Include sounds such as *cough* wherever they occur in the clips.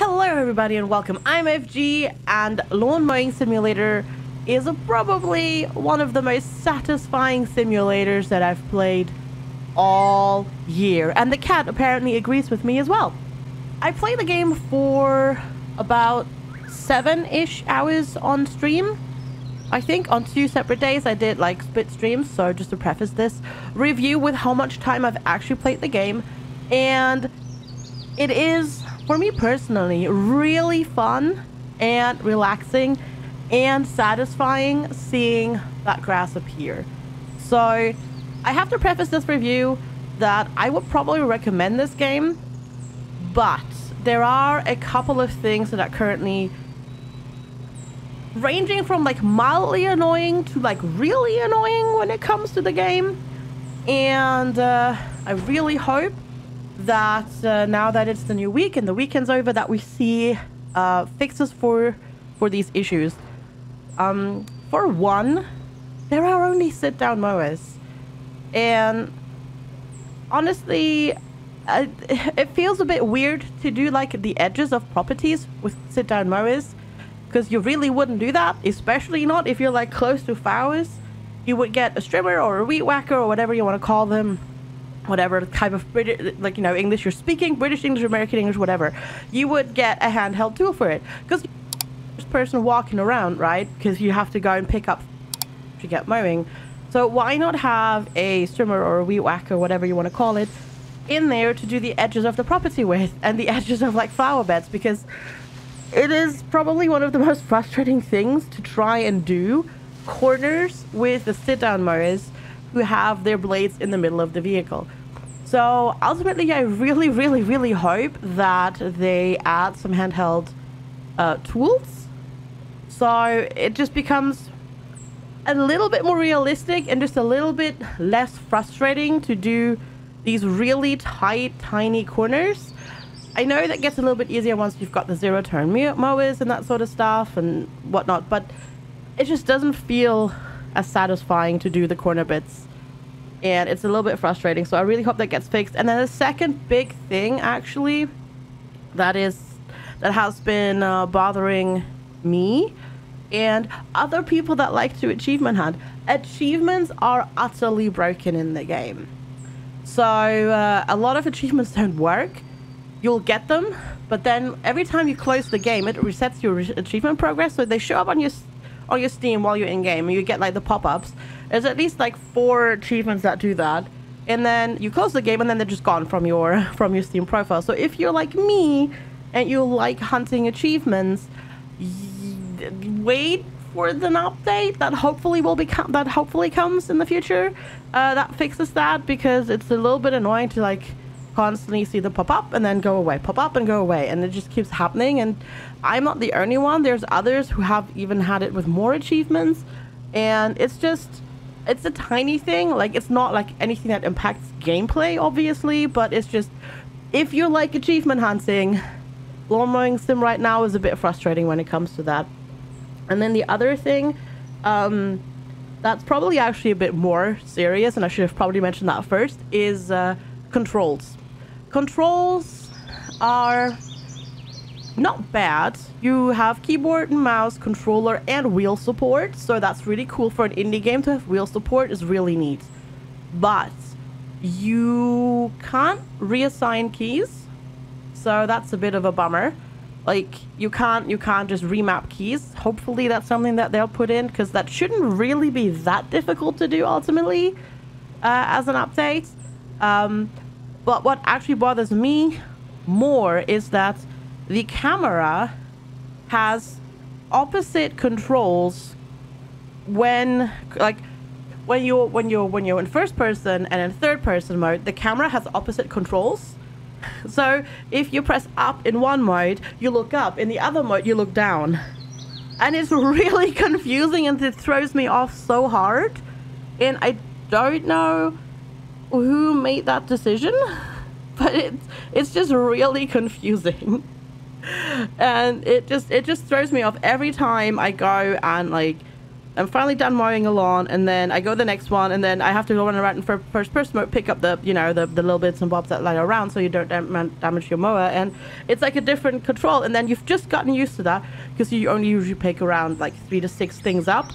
Hello everybody and welcome. I'm FG and Lawn Mowing Simulator is probably one of the most satisfying simulators that I've played all year. And the cat apparently agrees with me as well. I played the game for about seven-ish hours on stream. I think on two separate days I did like split streams. So just to preface this review with how much time I've actually played the game. And it is for me personally, really fun and relaxing and satisfying seeing that grass appear. So I have to preface this review that I would probably recommend this game, but there are a couple of things that are currently ranging from like mildly annoying to like really annoying when it comes to the game. And uh, I really hope that uh, now that it's the new week and the weekend's over, that we see uh, fixes for for these issues. Um, for one, there are only sit-down mowers, and honestly, uh, *laughs* it feels a bit weird to do like the edges of properties with sit-down mowers, because you really wouldn't do that, especially not if you're like close to flowers. You would get a strimmer or a weed whacker or whatever you want to call them whatever type of British, like, you know, English you're speaking, British English, American English, whatever, you would get a handheld tool for it. Because person walking around, right? Because you have to go and pick up to get mowing. So why not have a strimmer or a weed whacker, whatever you want to call it, in there to do the edges of the property with and the *laughs* edges of like flower beds because it is probably one of the most frustrating things to try and do corners with the sit down mowers who have their blades in the middle of the vehicle. So ultimately, I really, really, really hope that they add some handheld uh, tools. So it just becomes a little bit more realistic and just a little bit less frustrating to do these really tight, tiny corners. I know that gets a little bit easier once you've got the zero turn mowers and that sort of stuff and whatnot, but it just doesn't feel as satisfying to do the corner bits and it's a little bit frustrating. So I really hope that gets fixed. And then the second big thing, actually, that is that has been uh, bothering me and other people that like to achievement hunt. Achievements are utterly broken in the game. So uh, a lot of achievements don't work. You'll get them, but then every time you close the game, it resets your achievement progress. So they show up on your on your Steam while you're in game, and you get like the pop-ups. There's at least like four achievements that do that. And then you close the game and then they're just gone from your *laughs* from your Steam profile. So if you're like me and you like hunting achievements, wait for an update that hopefully will become that hopefully comes in the future. Uh, that fixes that because it's a little bit annoying to like constantly see the pop up and then go away, pop up and go away, and it just keeps happening. And I'm not the only one. There's others who have even had it with more achievements, and it's just it's a tiny thing. Like it's not like anything that impacts gameplay, obviously, but it's just if you like achievement hunting, lawn mowing sim right now is a bit frustrating when it comes to that. And then the other thing, um, that's probably actually a bit more serious, and I should have probably mentioned that first, is uh, controls. Controls are not bad. You have keyboard and mouse, controller, and wheel support. So that's really cool for an indie game to have wheel support is really neat. But you can't reassign keys. So that's a bit of a bummer. Like you can't you can't just remap keys. Hopefully that's something that they'll put in because that shouldn't really be that difficult to do ultimately uh, as an update. Um, but what actually bothers me more is that the camera has opposite controls when like when you're when you're when you're in first person and in third person mode the camera has opposite controls. So if you press up in one mode you look up. In the other mode you look down. And it's *laughs* really confusing and it throws me off so hard. And i don't know who made that decision *laughs* but it's it's just really *laughs* confusing and it just it just throws me off every time I go and like I'm finally done mowing a lawn, and then I go the next one, and then I have to go run around in first person pick up the you know the, the little bits and bobs that lie around, so you don't dam- damage your mower, and it's like a different control, and then you've just gotten used to that because you only usually pick around like three to six things up.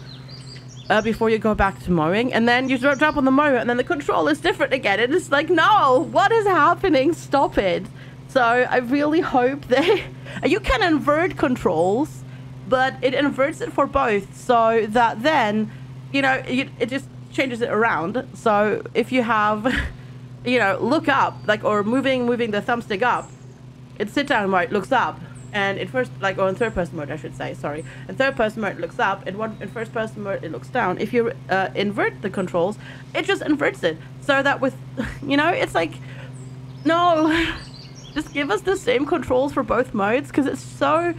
Uh, before you go back to mowing, and then you drop on the mower, and then the control is different again. And it's like, no, what is happening? Stop it. So I really hope that *laughs* you can invert controls but it inverts it for both so that then, you know, it, it just changes it around. So if you have, *laughs* you know, look up, like, or moving, moving the thumbstick up, it sit down mode looks up. And in first, like, or in third person mode, I should say, sorry. In third person mode, it looks up. In one, in first person mode, it looks down. If you uh, invert the controls, it just inverts it. So that with, *laughs* you know, it's like, no, just give us the same controls for both modes because it's so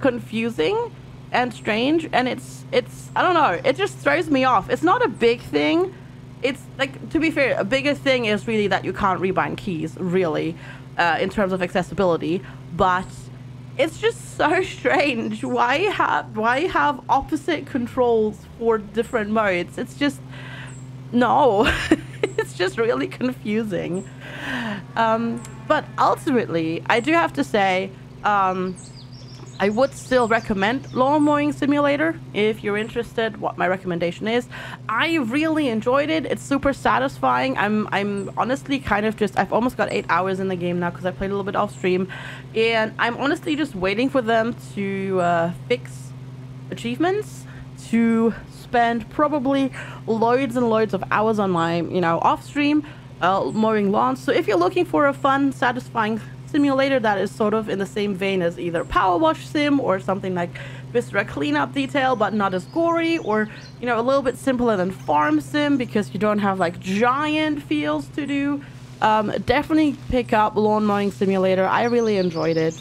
confusing and strange and it's it's I don't know, it just throws me off. It's not a big thing. It's like to be fair, a bigger thing is really that you can't rebind keys, really, uh, in terms of accessibility. But it's just so *laughs* strange. Why have why have opposite controls for different modes? It's just no. *laughs* it's just really confusing. Um, but ultimately, I do have to say, um, I would still recommend Lawn Mowing Simulator if you're interested. What my recommendation is, I really enjoyed it. It's super satisfying. I'm I'm honestly kind of just I've almost got eight hours in the game now because I played a little bit off stream, and I'm honestly just waiting for them to uh, fix achievements to spend probably loads and loads of hours on my you know off stream uh, mowing lawns. So if you're looking for a fun, satisfying simulator that is sort of in the same vein as either Power Wash Sim or something like Viscera Cleanup Detail, but not as gory, or you know a little bit simpler than Farm Sim because you don't have like giant fields to do. Um, definitely pick up Lawn Mowing Simulator. I really enjoyed it,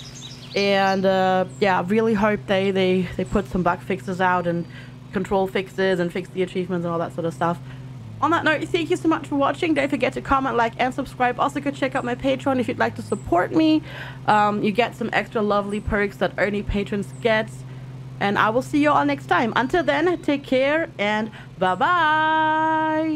and uh, yeah, really hope they they they put some bug fixes out and control fixes and fix the achievements and all that sort of stuff on that note, thank you so much for watching. Don't forget to comment, like, and subscribe. Also, go check out my Patreon if you'd like to support me. Um, you get some extra lovely perks that only patrons get. And I will see you all next time. Until then, take care and bye-bye.